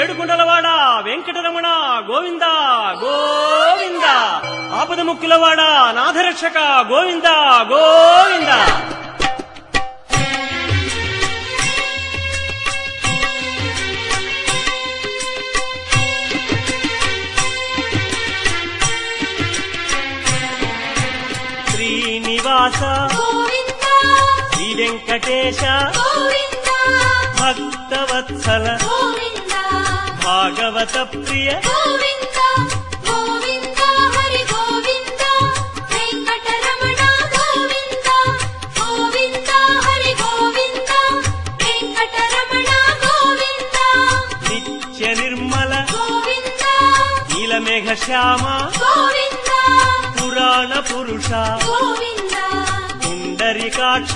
ఏడుకుంటలవాడ వెంకటరమణ గోవింద గోవింద. ఆపద ముక్కులవాడ నాథరక్షక గోవింద గోవింద. శ్రీనివాస శ్రీ వెంకటేశ భక్తవత్సల గోవింద. భాగవత ప్రియ. గోవింద గోవింద హరి గోవింద వెంకటరమణ గోవింద గోవింద హరి గోవింద వెంకటరమణ గోవింద. నిత్య నిర్మల. గోవింద. నీలమేఘ శ్యామ. గోవింద. పురాణ పురుష. గోవింద. పుండరికాక్ష.